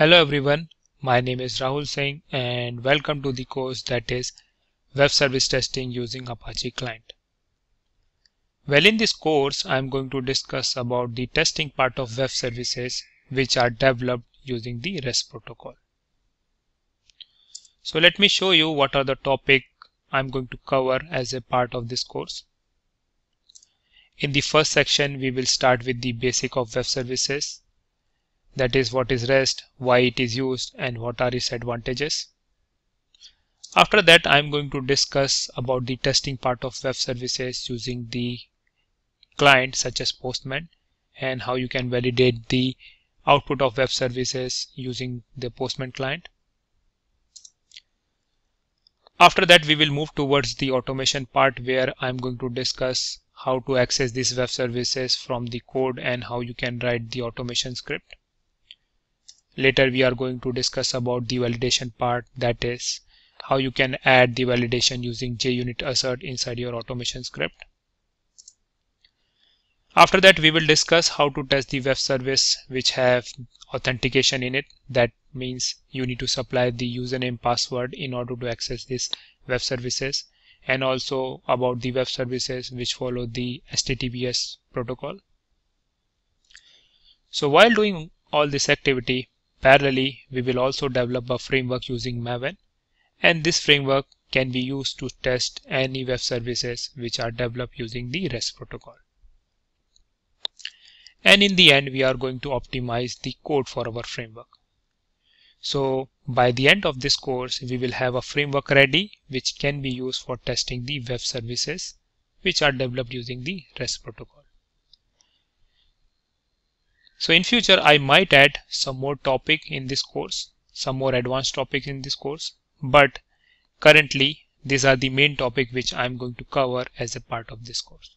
Hello everyone, my name is Rahul Singh and welcome to the course that is Web Service Testing using Apache Client. Well in this course I am going to discuss about the testing part of web services which are developed using the REST protocol. So let me show you what are the topic I'm going to cover as a part of this course. In the first section we will start with the basic of web services that is what is REST, why it is used and what are its advantages. After that I'm going to discuss about the testing part of web services using the client such as Postman and how you can validate the output of web services using the Postman client. After that we will move towards the automation part where I'm going to discuss how to access these web services from the code and how you can write the automation script. Later we are going to discuss about the validation part that is how you can add the validation using JUnit assert inside your automation script. After that we will discuss how to test the web service which have authentication in it. That means you need to supply the username password in order to access this web services and also about the web services which follow the HTTPS protocol. So while doing all this activity Parallelly, we will also develop a framework using Maven and this framework can be used to test any web services which are developed using the REST protocol. And in the end, we are going to optimize the code for our framework. So by the end of this course, we will have a framework ready which can be used for testing the web services which are developed using the REST protocol. So in future I might add some more topic in this course, some more advanced topics in this course, but currently these are the main topic which I'm going to cover as a part of this course.